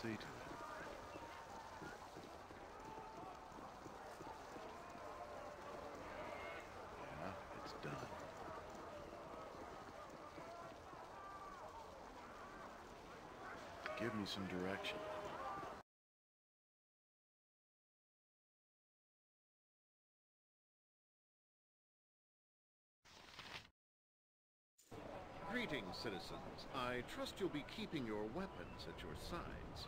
see to it. Yeah, it's done. Give me some direction. Greetings, citizens. I trust you'll be keeping your weapons at your sides.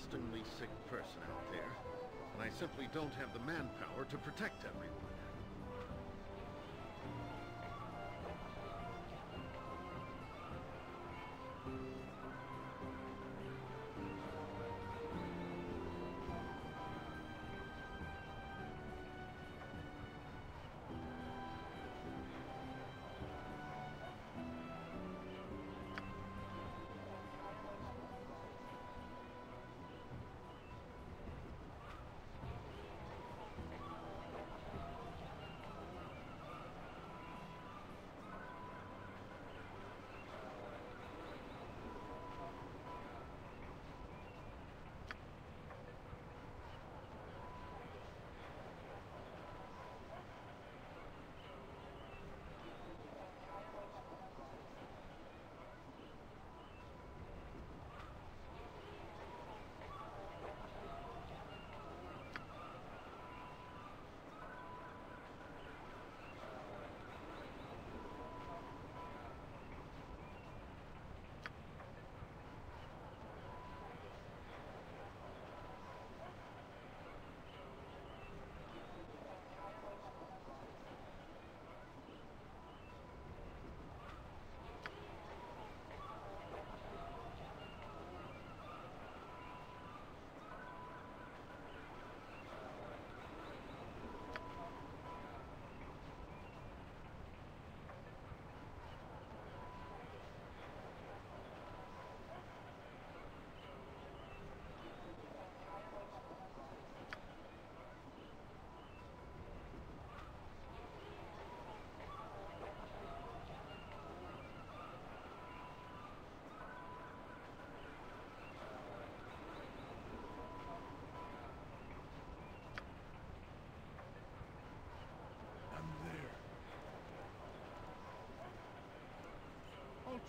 Disgustingly sick person out there, and I simply don't have the manpower to protect everyone.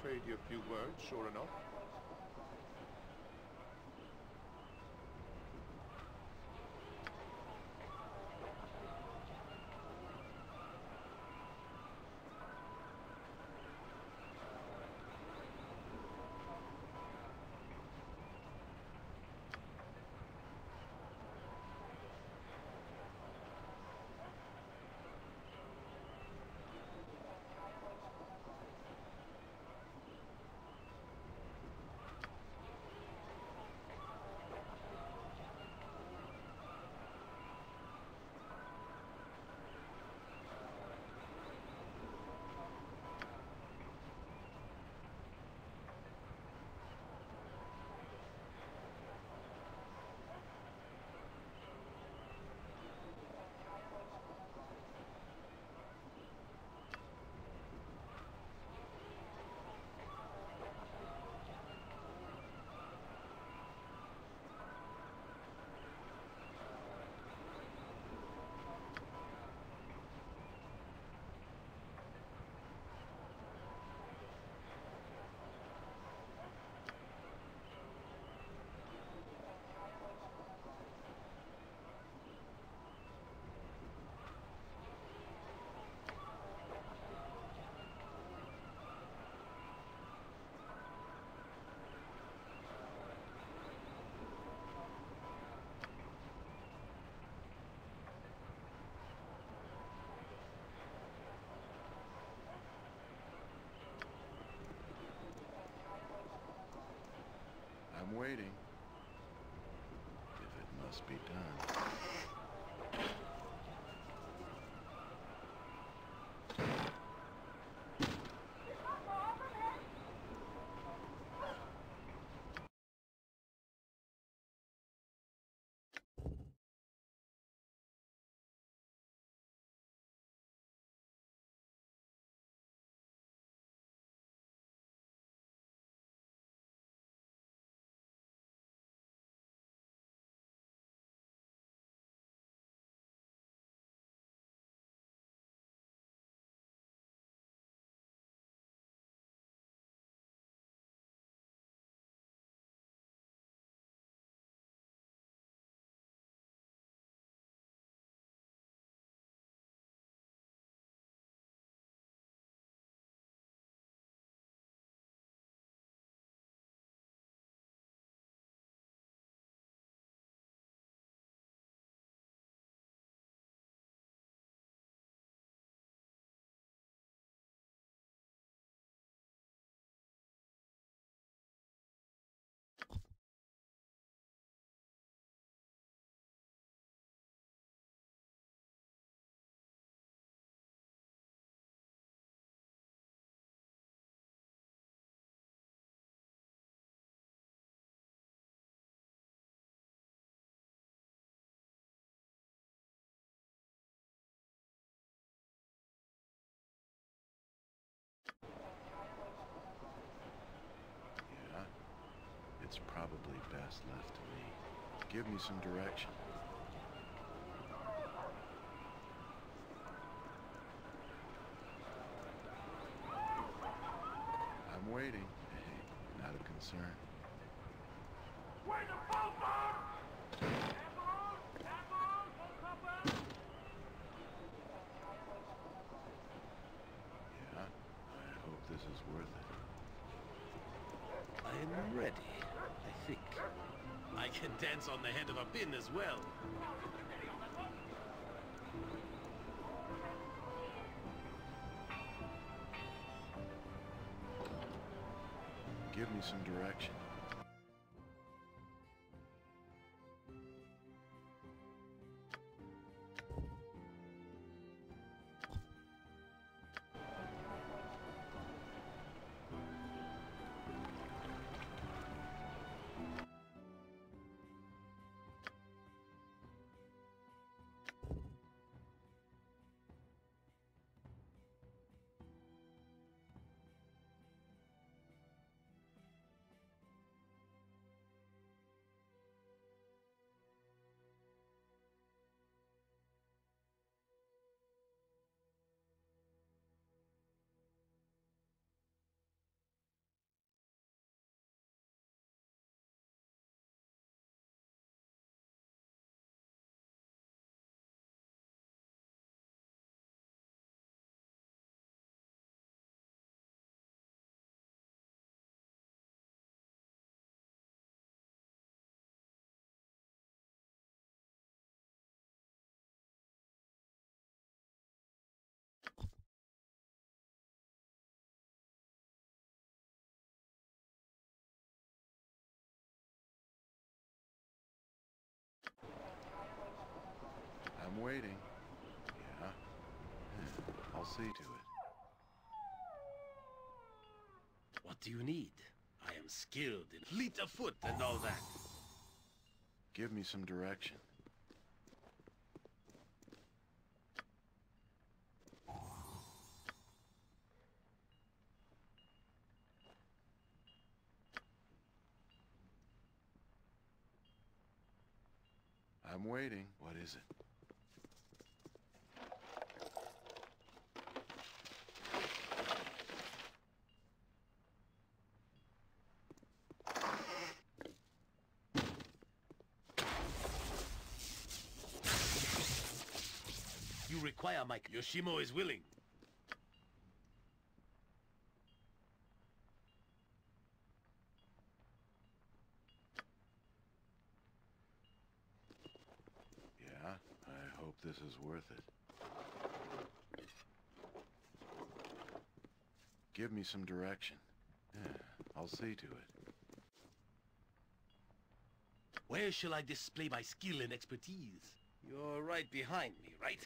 Trade you a few words, sure enough. If it must be done. It's probably best left to me. Give me some direction. I'm waiting. Hey, not a concern. Yeah, I hope this is worth it. I am ready, I can dance on the head of a pin as well. Waiting. Yeah. I'll see to it. What do you need? I am skilled in fleet of foot and all that. Give me some direction. I'm waiting. What is it? You require my... Yoshimo is willing. Yeah, I hope this is worth it. Give me some direction. Yeah, I'll see to it. Where shall I display my skill and expertise? You're right behind me, right?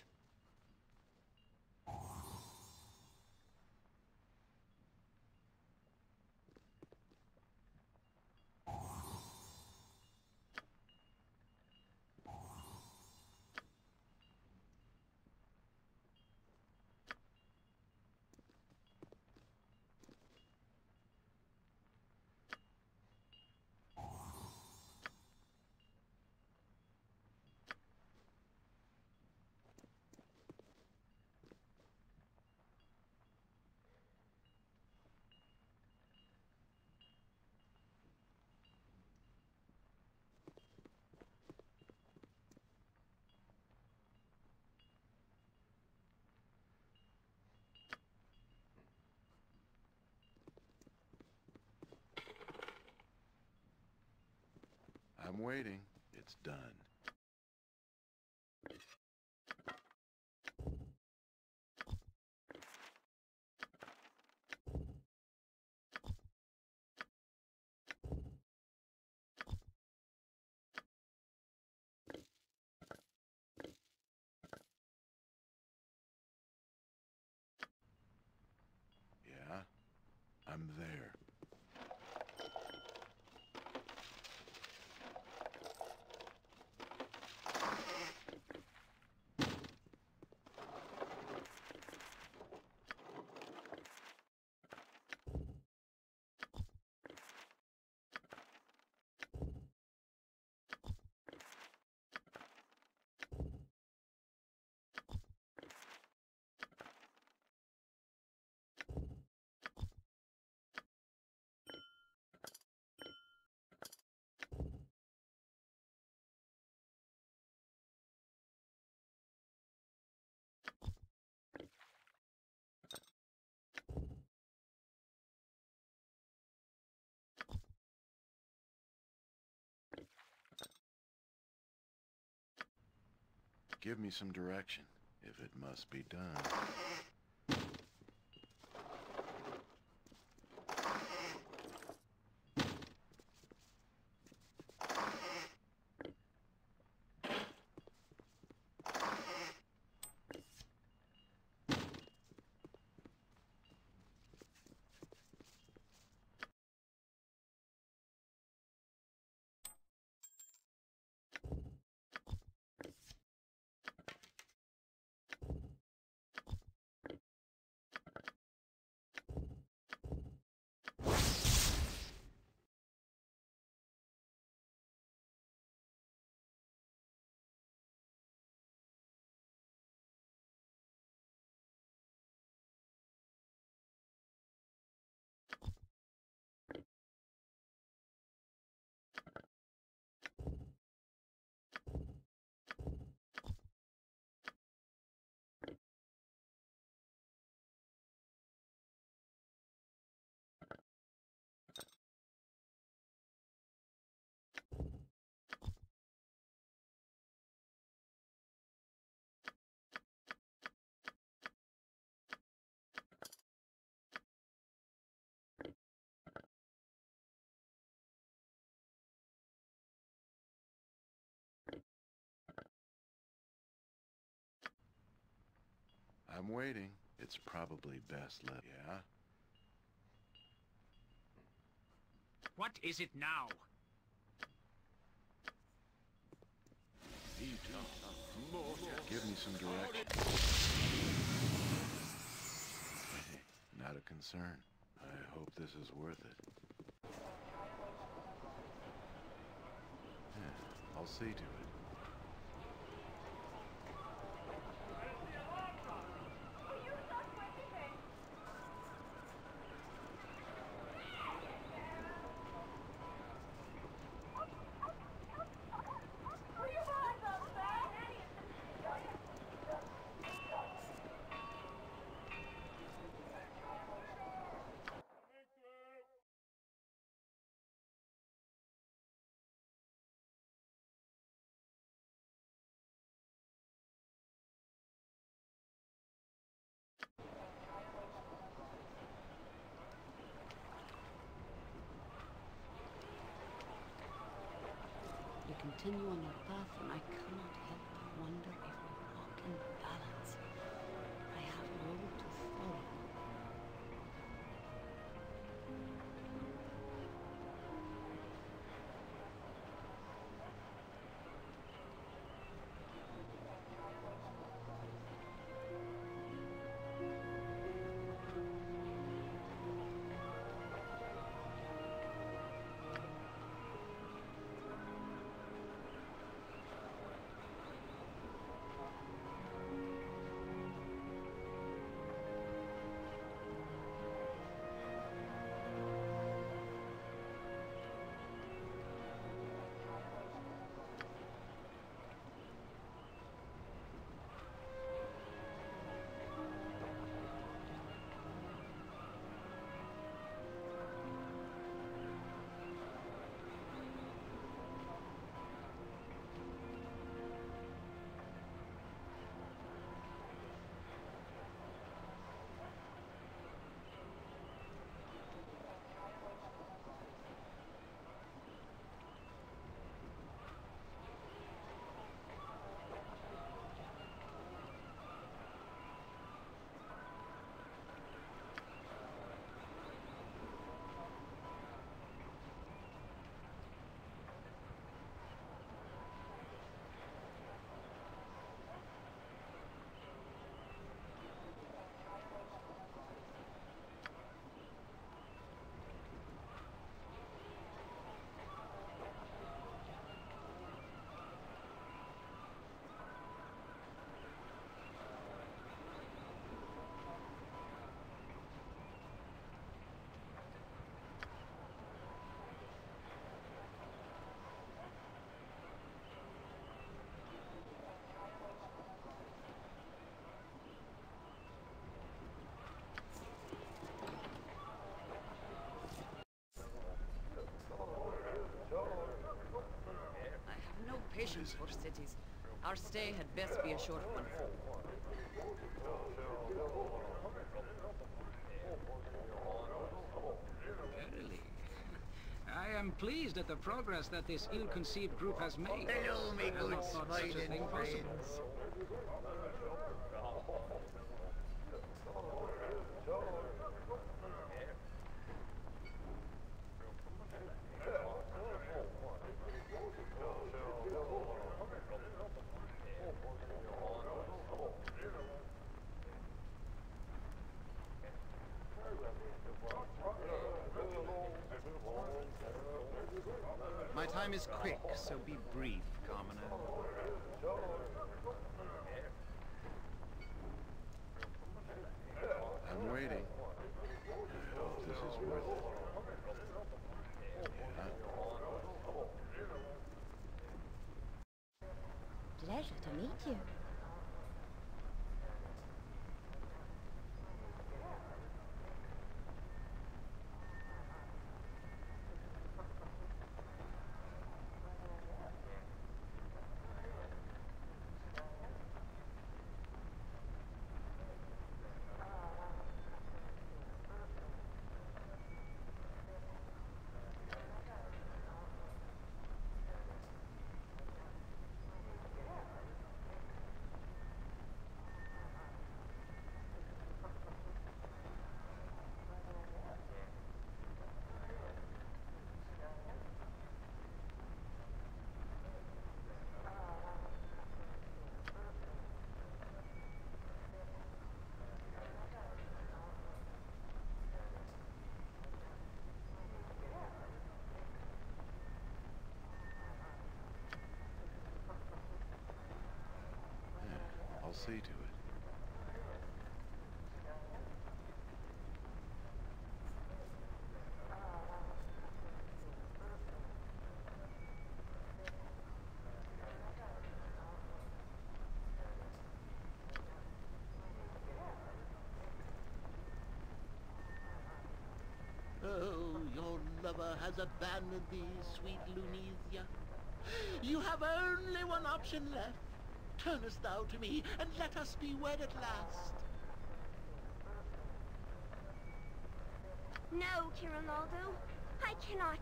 I'm waiting. It's done. Yeah, I'm there. Give me some direction, if it must be done. I'm waiting. It's probably best let... Yeah? What is it now? Give me some direction. Not a concern. I hope this is worth it. Yeah, I'll see to it. Continue on your no patience for cities. Our stay had best be a short one. Verily. I am pleased at the progress that this ill-conceived group has made. Hello, me good not thought such a smiling friends. My time is quick, so be brief, commoner. I'm waiting. I hope this is worth it. Yeah. Pleasure to meet you. See to it. Oh, your lover has abandoned thee, sweet Lunisia. You have only one option left. Turnest thou to me, and let us be wed at last. No, Kirinaldo. I cannot.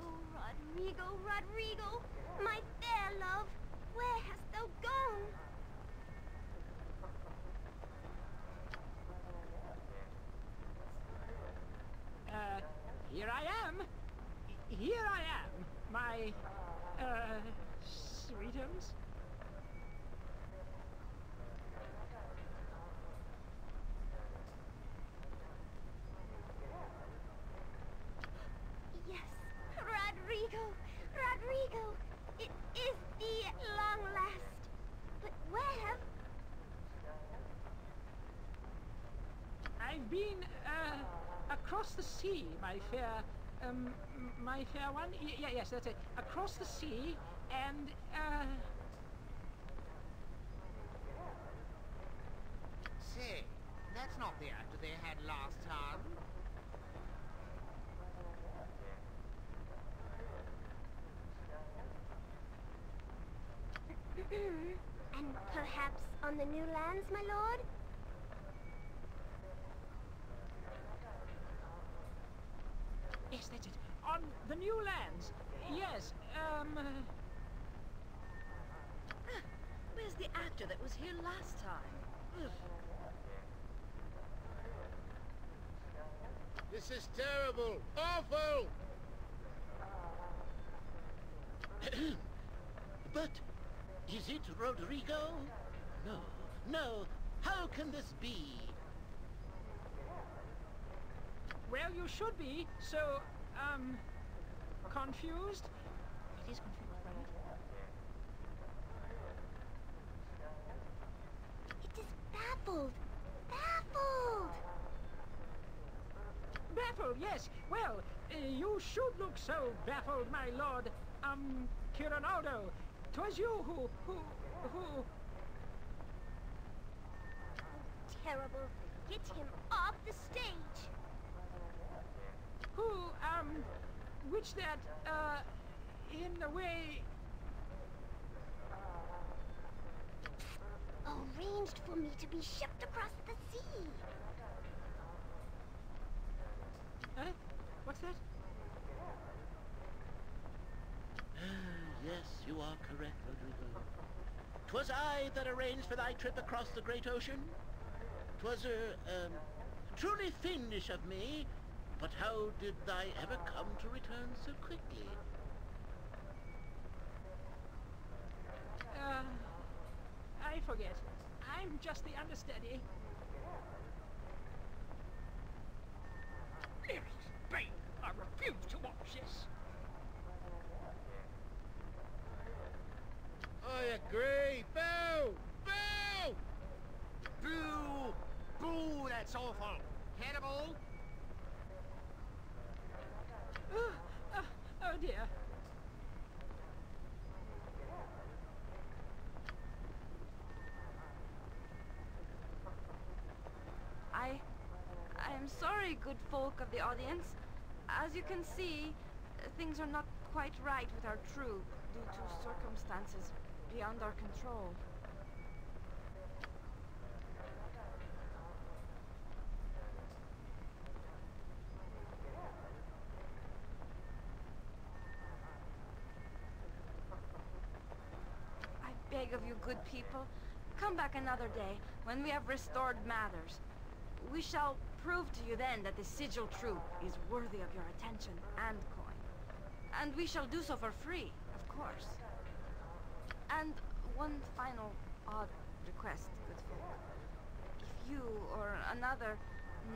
Oh, Rodrigo, Rodrigo. My fair love, where hast thou gone? Uh, here I am. Here I am, my, uh, sweetums. Yes, Rodrigo, Rodrigo, it is thee at long last. But where have... I've been, uh, across the sea, my fair, um, m- my fair one. Y- yeah, yes, that's it. Across the sea, and, uh, Say, that's not the actor they had last time. and perhaps on the new lands, my lord? yes, that's it. On the new lands. Yes, um, uh, Where's the actor that was here last time? Ugh. This is terrible! Awful! But is it Rodrigo? No, no. How can this be? well, you should be, so, um, confused? It is confused, right? It is baffled. Baffled! Baffled, yes. Well, uh, you should look so baffled, my lord. Um, Kirinaldo. 'Twas you who, who, who... Terrible. Get him off the stage. who, um, which that, uh, in the way, Arranged for me to be shipped across the sea. huh? What's that? yes, you are correct, Rodrigo. 'Twas I that arranged for thy trip across the great ocean. 'Twas, uh, um, truly fiendish of me, but how did thy ever come to return so quickly? Uh, I forget. I'm just the understudy. Mary Spain, I refuse to watch this. I agree! Boo! Boo! Boo! Boo! That's awful! Hannibal! Uh, uh, oh dear. I... I am sorry, good folk of the audience. As you can see, things are not quite right with our troupe due to circumstances beyond our control. I beg of you, good people, come back another day when we have restored matters. We shall prove to you then that the Sigil troupe is worthy of your attention and coin. And we shall do so for free, of course. And one final odd request, good folk. If you or another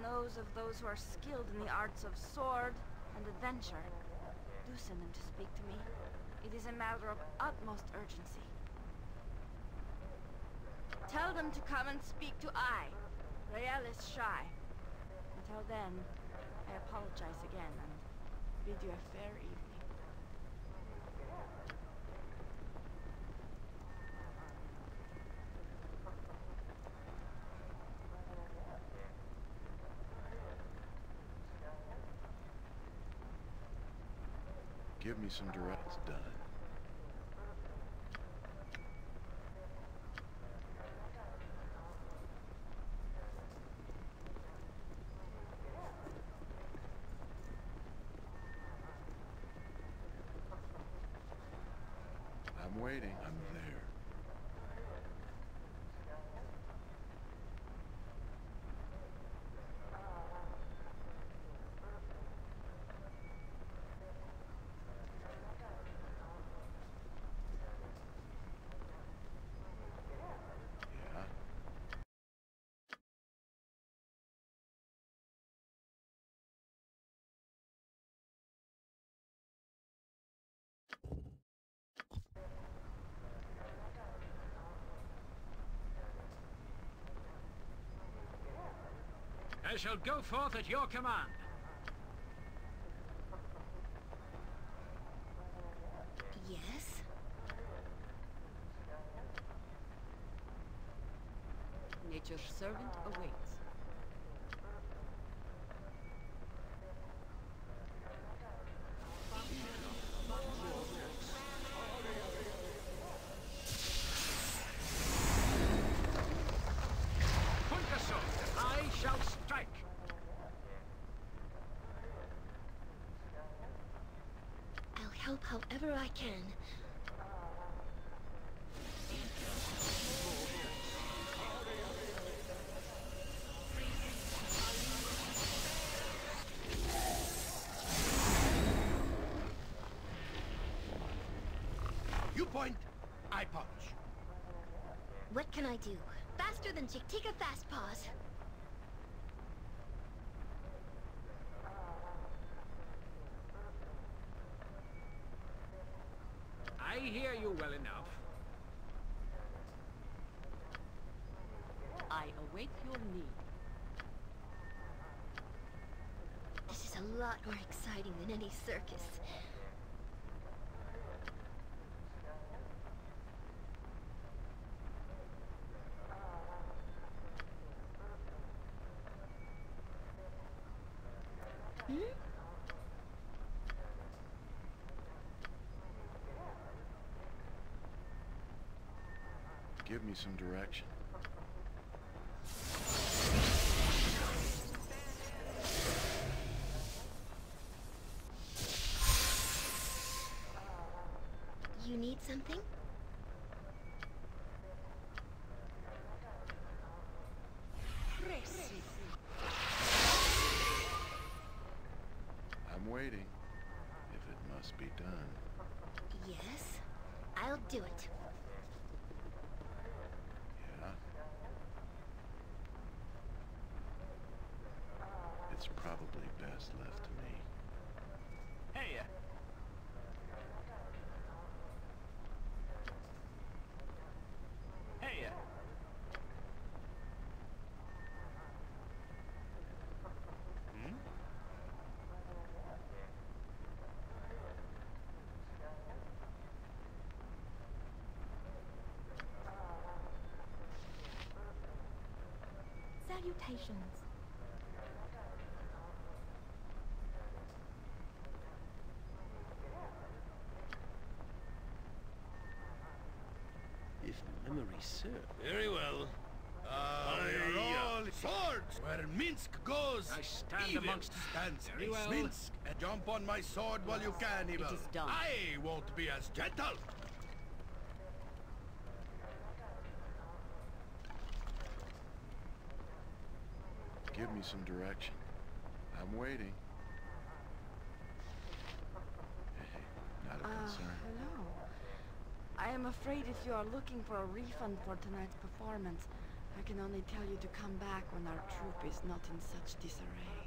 knows of those who are skilled in the arts of sword and adventure, do send them to speak to me. It is a matter of utmost urgency. Tell them to come and speak to I, Raelis Shai. Until then, I apologize again and bid you a fair evening. Give me some directs done. waiting. I'm there. Yeah. I shall go forth at your command. Yes? Nature's servant awaits. Point the sword. I shall strike. I'll help however I can. You point, I punch. What can I do? Faster than Chick-Tika Fast Paws. I hear you well enough. I await your need. This is a lot more exciting than any circus. Hmm? Give me some direction. You need something? I'm waiting. If it must be done. Yes, I'll do it. Yeah. It's probably best left me. Hey, uh, hey, uh, Hmm? Salutations. If memory serves. Very well. Uh, we are all swords. Where Minsc goes, I stand evil amongst- stands. Very well. Minsc, and jump on my sword while you can, evil. is done. I won't be as gentle. Give me some direction. I'm waiting. Hey, not a Ah, concern. hello. I am afraid if you are looking for a refund for tonight's performance, I can only tell you to come back when our troupe is not in such disarray.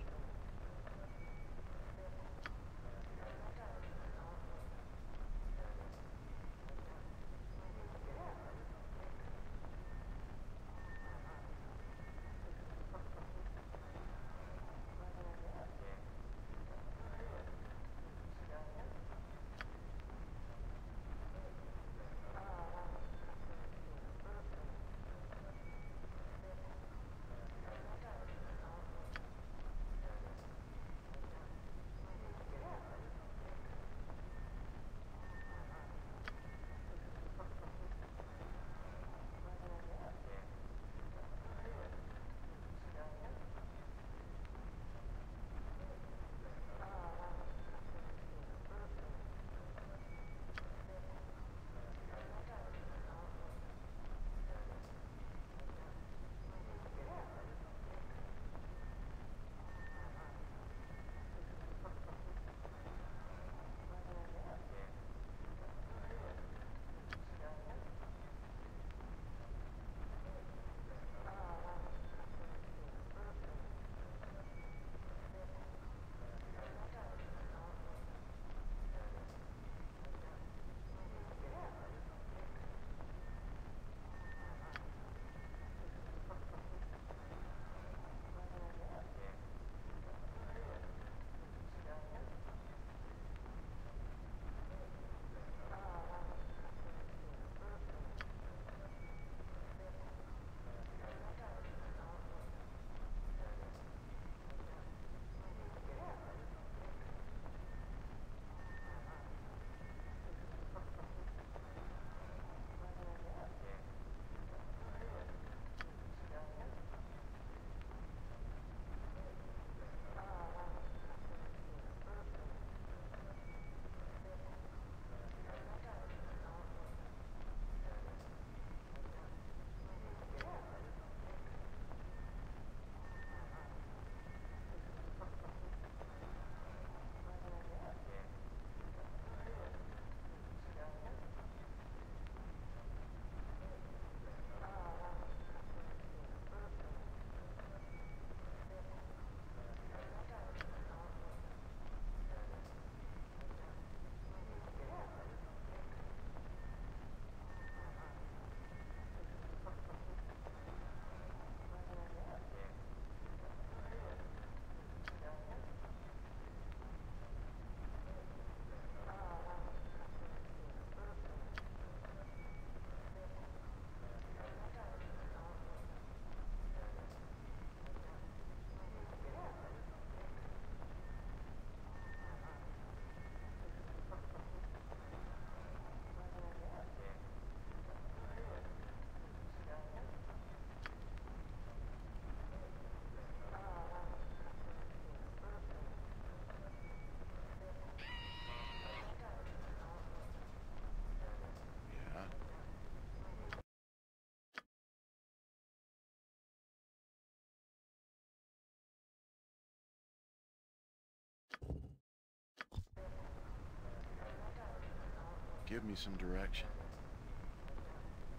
Give me some direction.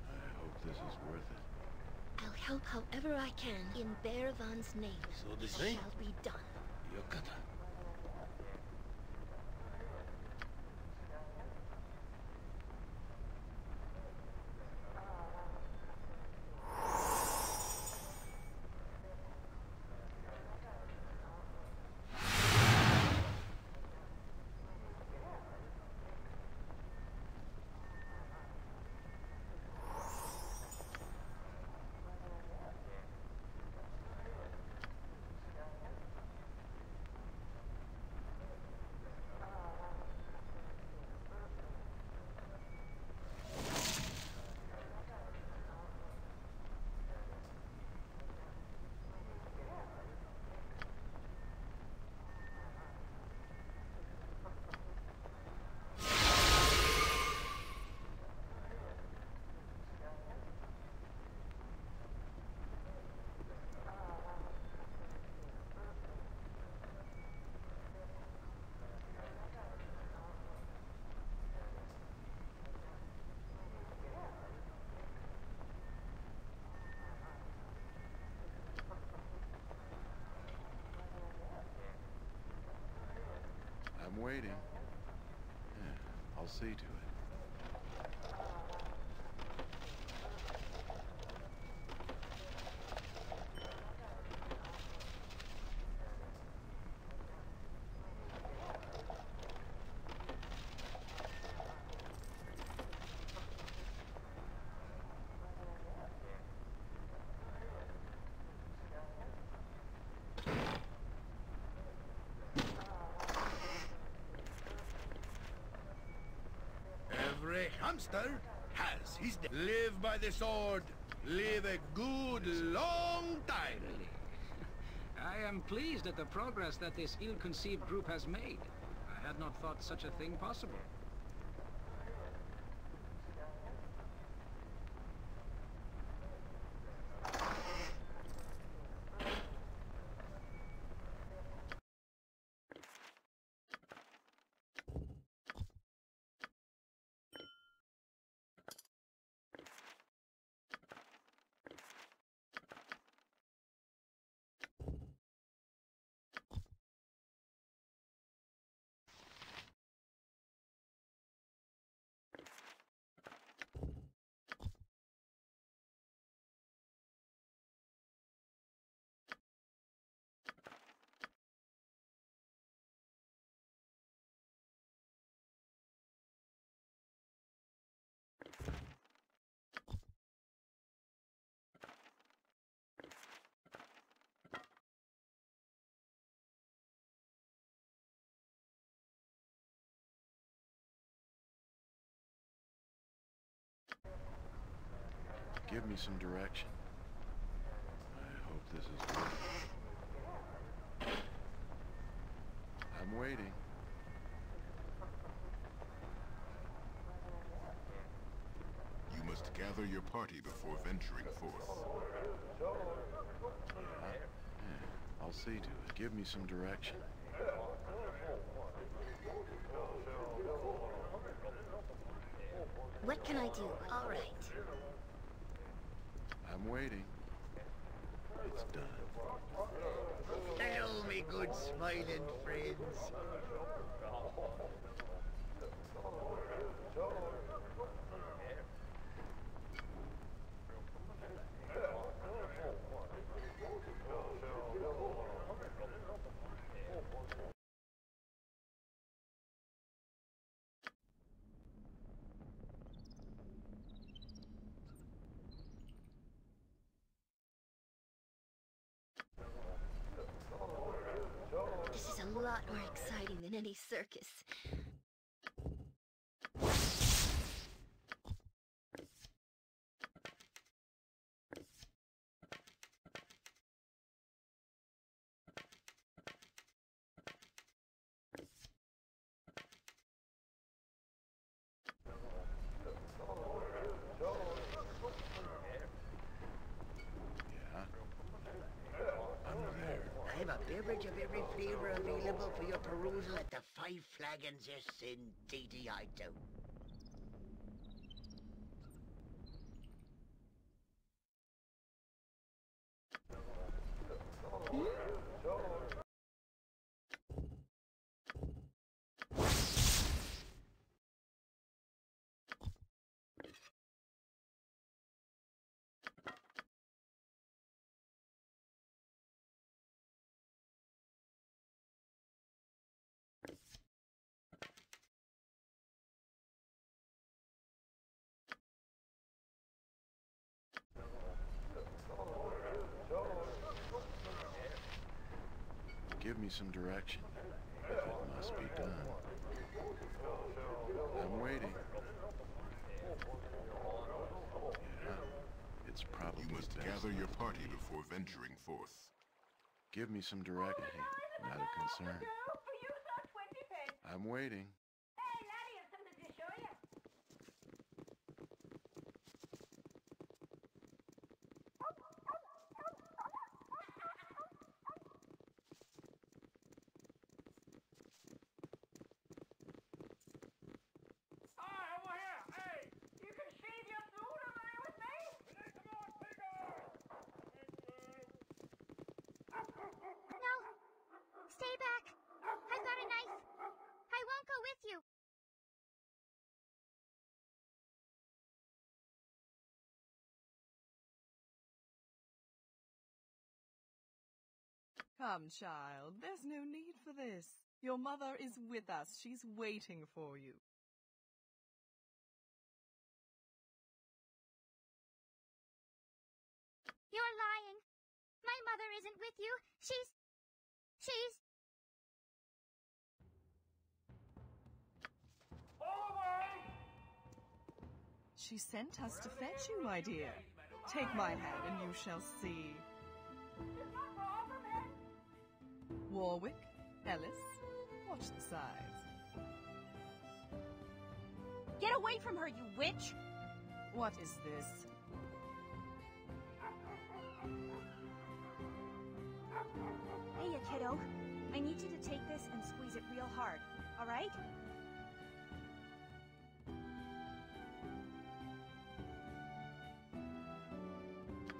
I hope this is worth it. I'll help however I can in Baervar's name. So they It shall be done. Yokata. I'm waiting. I'll see to it. Every hamster has his day. Live by the sword. Live a good long time. I am pleased at the progress that this ill-conceived group has made. I had not thought such a thing possible. Give me some direction. I hope this is worth it. I'm waiting. You must gather your party before venturing forth. Yeah, yeah, I'll see to it. Give me some direction. What can I do? All right. Waiting. It's done. Hello, me good smiling friends. This is a lot more exciting than any circus. Yeah? I'm there. I have a beverage of every flavour available for your perusal at the Five Flagons S in DD Hideout. Give me some direction. It must be done. I'm waiting. Yeah, it's probably You must gather your party me. before venturing forth. Give me some direction. Not a concern. I'm waiting. Hey, laddie, I've something to show you. Hi, over here. Hey, you can shave your suit over there with me? Come on, No. Stay back. I've got a knife. I won't go with you. Come, child, there's no need for this. Your mother is with us. She's waiting for you. You're lying. My mother isn't with you. She's. She's. She sent us to fetch you, my dear. Take my hand and you shall see. Warwick, Ellis, watch the sides. Get away from her, you witch! What is this? Hey, you kiddo. I need you to take this and squeeze it real hard, alright?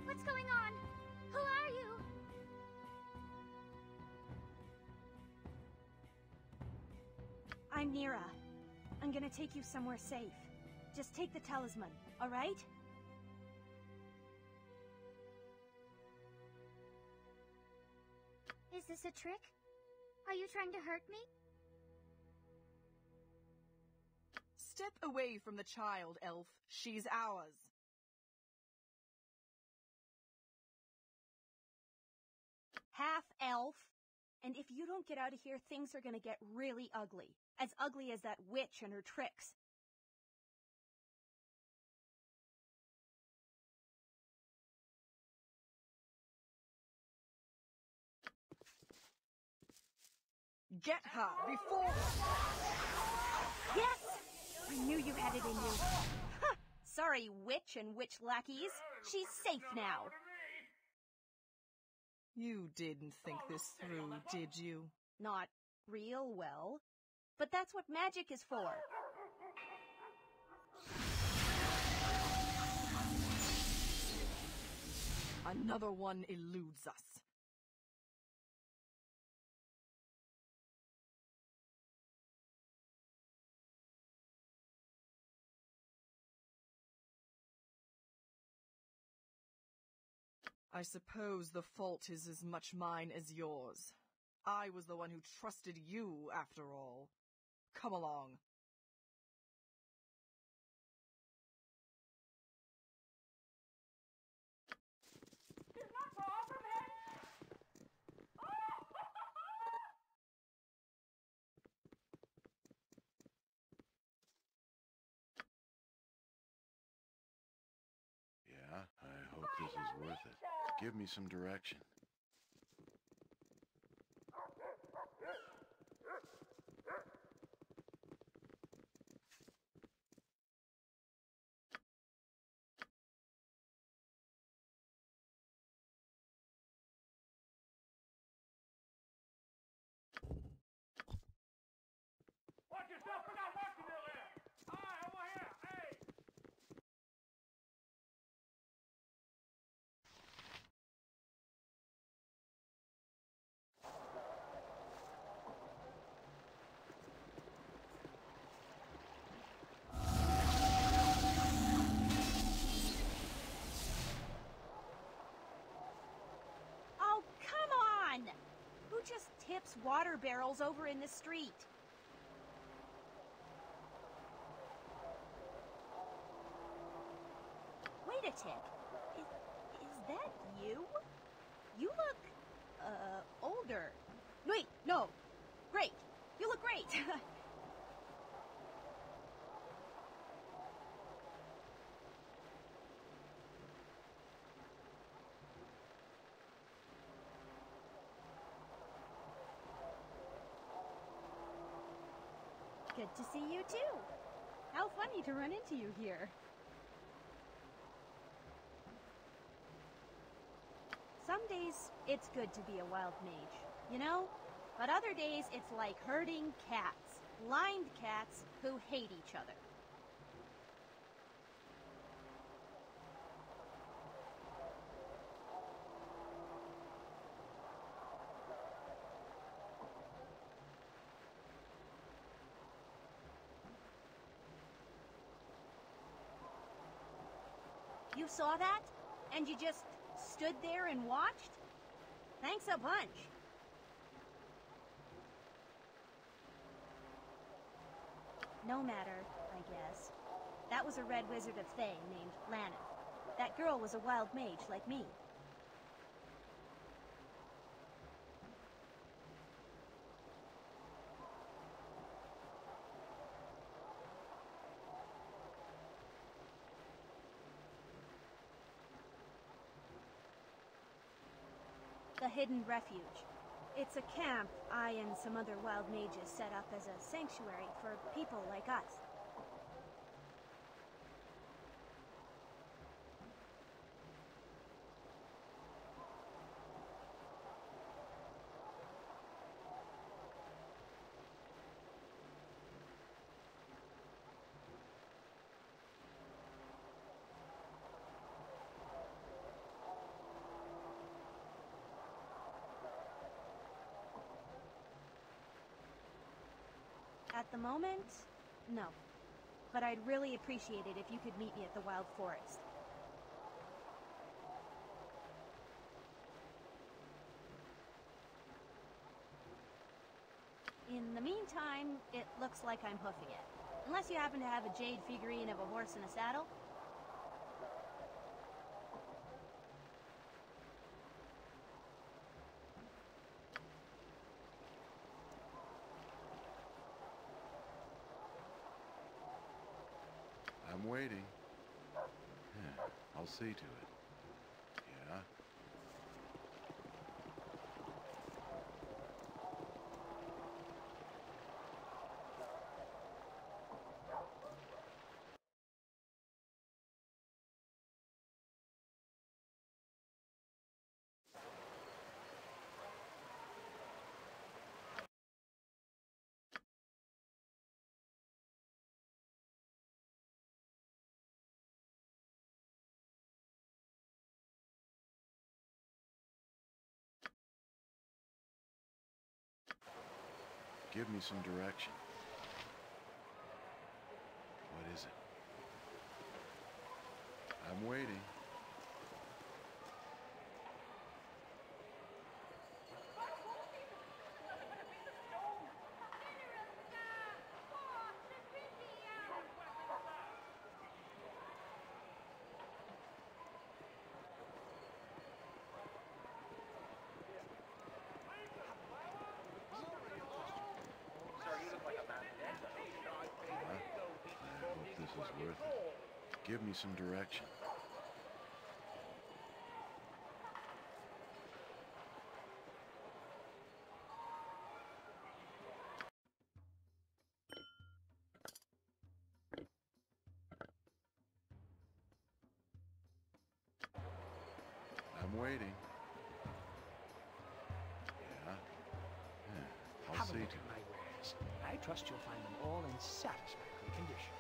What's going on? I'm Neera. I'm gonna take you somewhere safe. Just take the talisman, alright? Is this a trick? Are you trying to hurt me? Step away from the child, elf. She's ours. Half elf. And if you don't get out of here, things are gonna get really ugly. As ugly as that witch and her tricks. Get her before. Yes! I knew you had it in you. Ha! Sorry, witch and witch lackeys. She's safe now. You didn't think this through, did you? Not real well. But that's what magic is for. Another one eludes us. I suppose the fault is as much mine as yours. I was the one who trusted you, after all. Come along. Yeah, I hope this is worth it. Give me some direction. tips water barrels over in the street. Wait a tick. Is, is that you? You look, uh, older. Wait, no. Great. You look great. Good to see you too. How funny to run into you here. Some days, it's good to be a wild mage, you know? But other days, it's like herding cats. Blind cats who hate each other. You saw that? And you just stood there and watched? Thanks a bunch. No matter, I guess. That was a red wizard of Thay named Lanneth. That girl was a wild mage like me. The Hidden Refuge. It's a camp I and some other wild mages set up as a sanctuary for people like us. At the moment, no. But I'd really appreciate it if you could meet me at the Wild Forest. In the meantime, it looks like I'm hoofing it. Unless you happen to have a jade figurine of a horse in a saddle. I'm waiting. Yeah, I'll see to it. Yeah? Give me some direction. What is it? I'm waiting. I hope this is worth it. Give me some direction. I'm waiting. Yeah? Yeah, I'll Have see to it. my wares. I trust you'll find them all in satisfactory condition.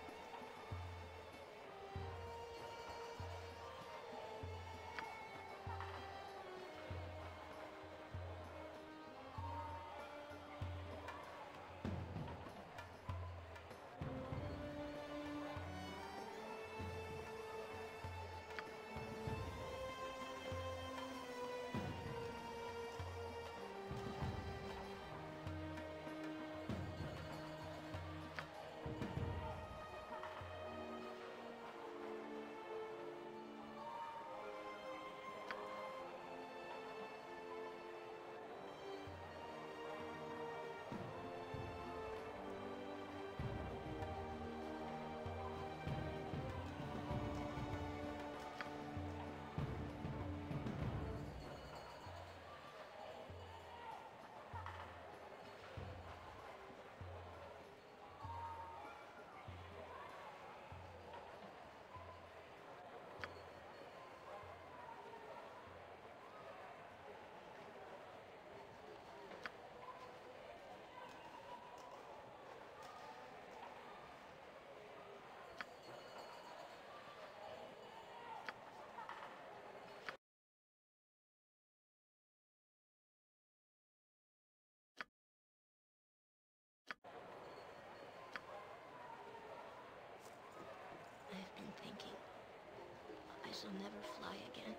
Shall never fly again.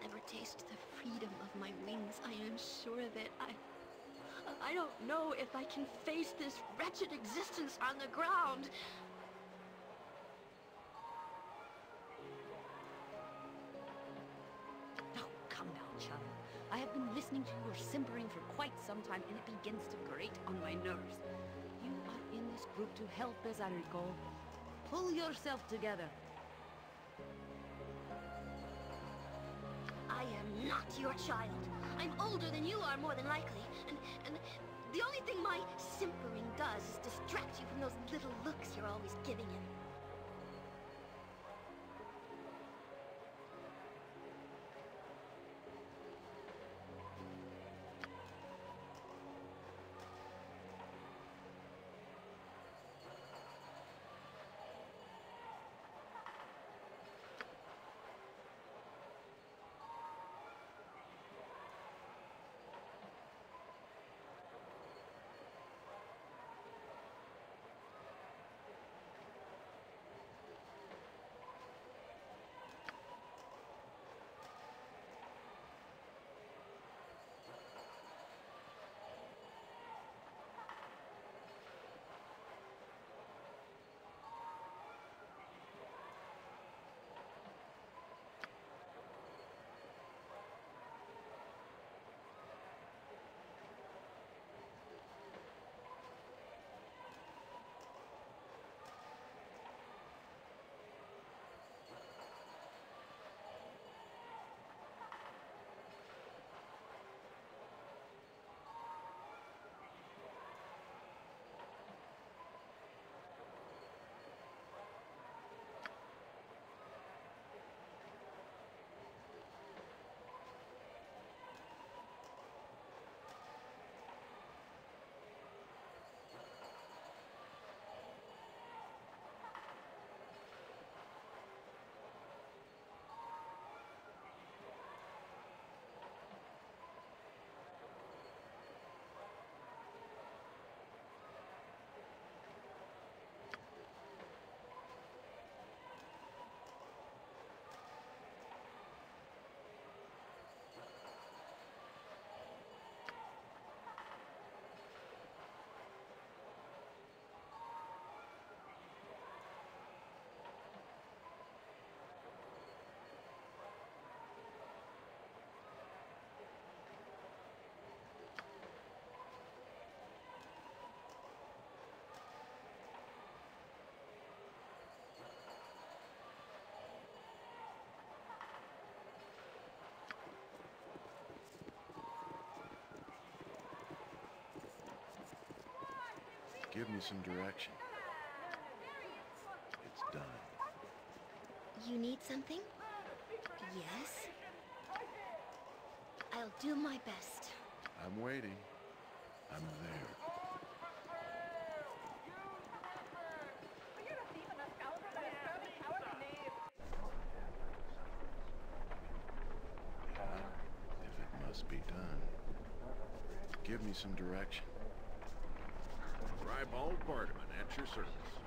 Never taste the freedom of my wings. I am sure that I... I don't know if I can face this wretched existence on the ground. Oh, come now, child. I have been listening to your simpering for quite some time, and it begins to grate on my nerves. You are in this group to help Bezarico. Pull yourself together. I am not your child. I'm older than you are, more than likely. And, and the only thing my simpering does is distract you from those little looks you're always giving him. Give me some direction. It's done. You need something? Yes? I'll do my best. I'm waiting. I'm there. Yeah, if it must be done. Give me some direction. Ribald Barterman at your service.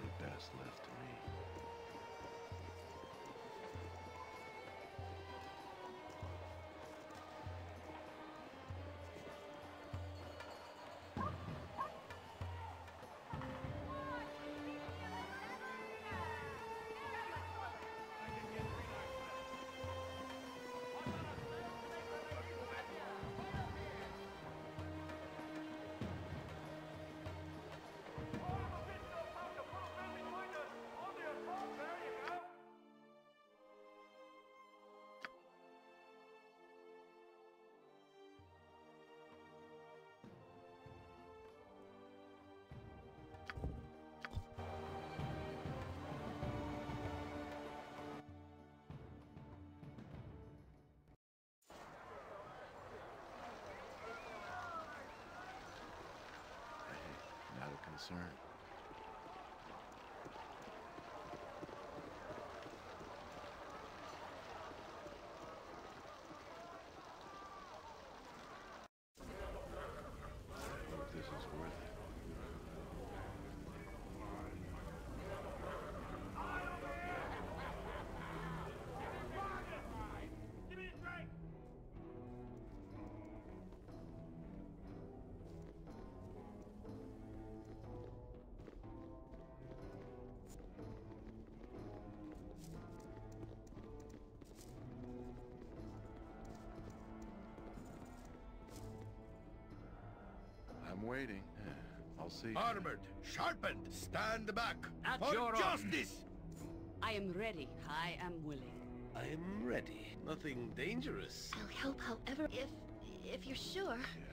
Probably best left to I'm waiting. I'll see. Armored, sharpened, stand back. At for your justice! I am ready. I am willing. I am ready. Nothing dangerous. I'll help however if if you're sure. Yeah?